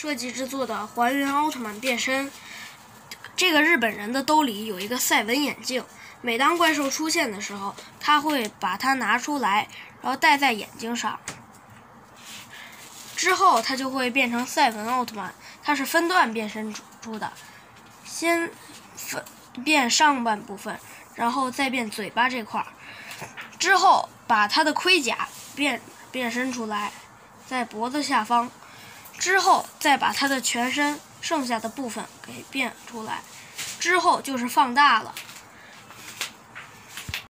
设计制作的还原奥特曼变身。这个日本人的兜里有一个赛文眼镜，每当怪兽出现的时候，他会把它拿出来，然后戴在眼睛上。之后他就会变成赛文奥特曼，他是分段变身出的，先分变上半部分，然后再变嘴巴这块儿，之后把他的盔甲变变身出来，在脖子下方，之后再把它的全身剩下的部分给变出来，之后就是放大了。